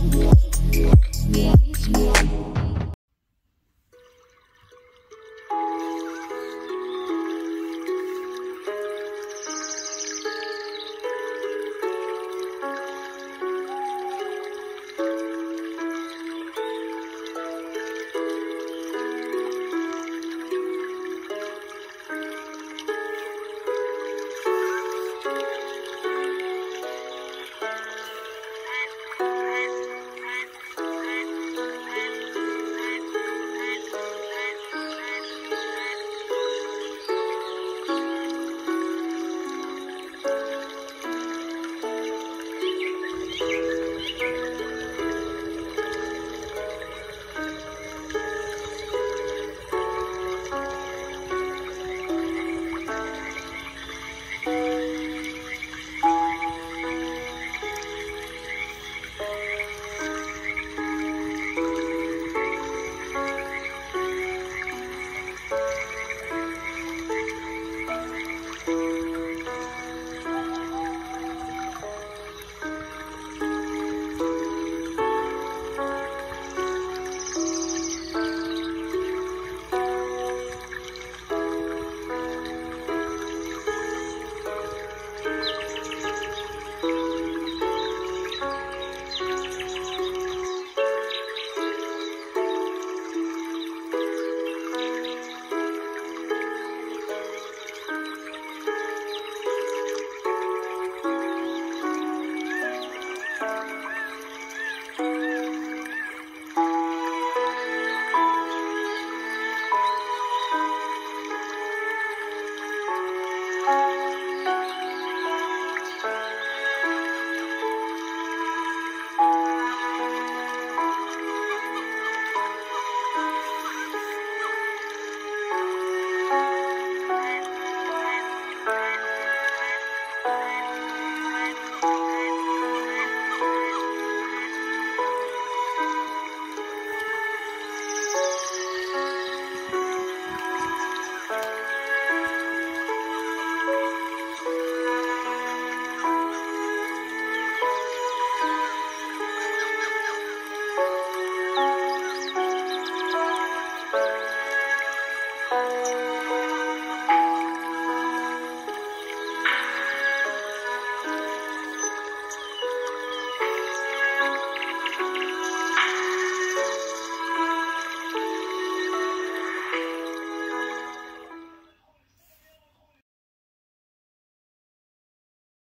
Peace.